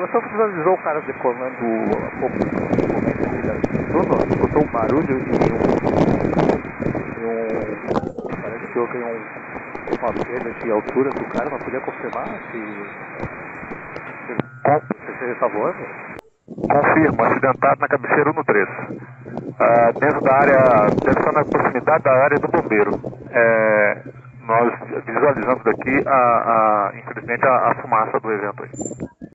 você visualizou o cara decolando o pouco no momento Bruno? Escutou um barulho e um. E um parece que houve um, uma perda de altura do cara, mas podia confirmar se. se, se ele está voando? Confirmo, acidentado na cabeceira no 3. Ah, dentro da área, dentro estar na proximidade da área do bombeiro. É, nós visualizamos daqui, a, a, infelizmente, a, a fumaça do evento aí.